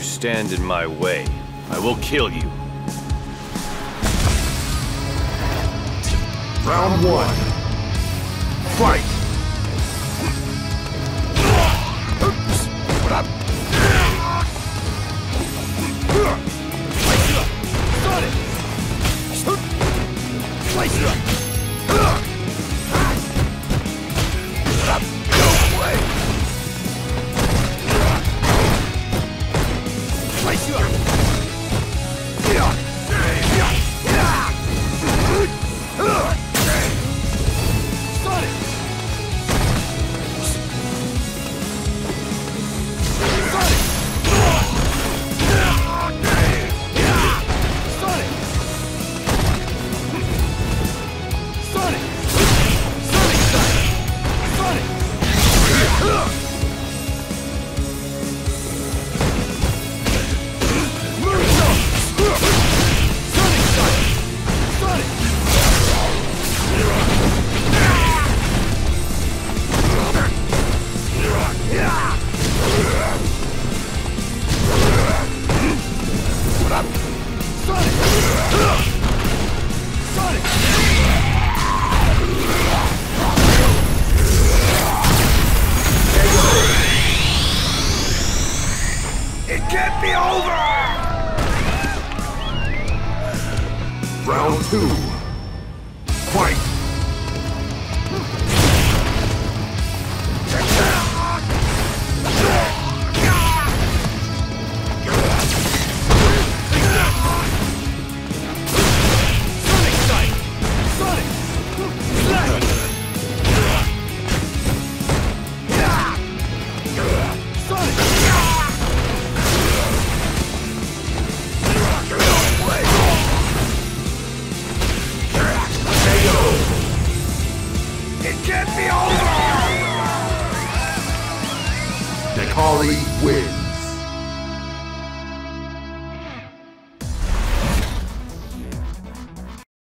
stand in my way, I will kill you. Round one. Fight! What up? It over! Round two. Fight! Can't be over! Necalli wins.